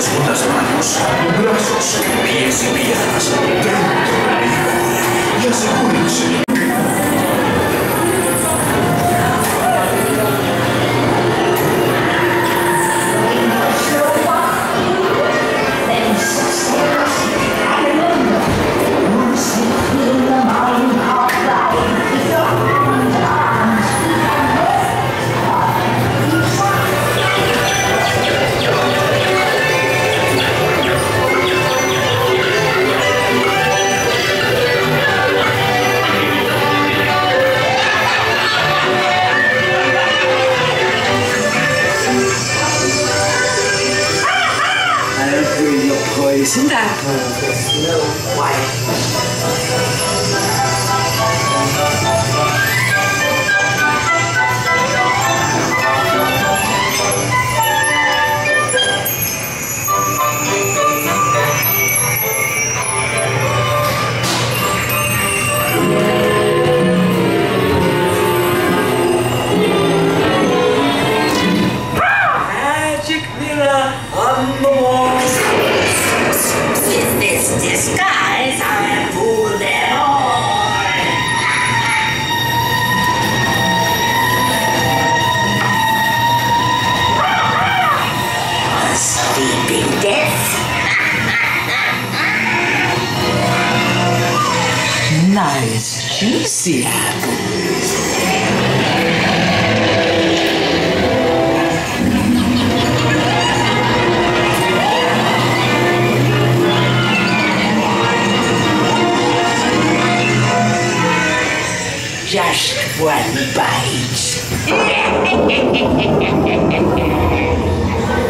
oscuras manos, brazos, pies y piernas, dentro del hijo, y asegúrense Snow White. Magic mirror on the wall. This disguise, I fool them sleeping death. Nice, juicy apple. One bite.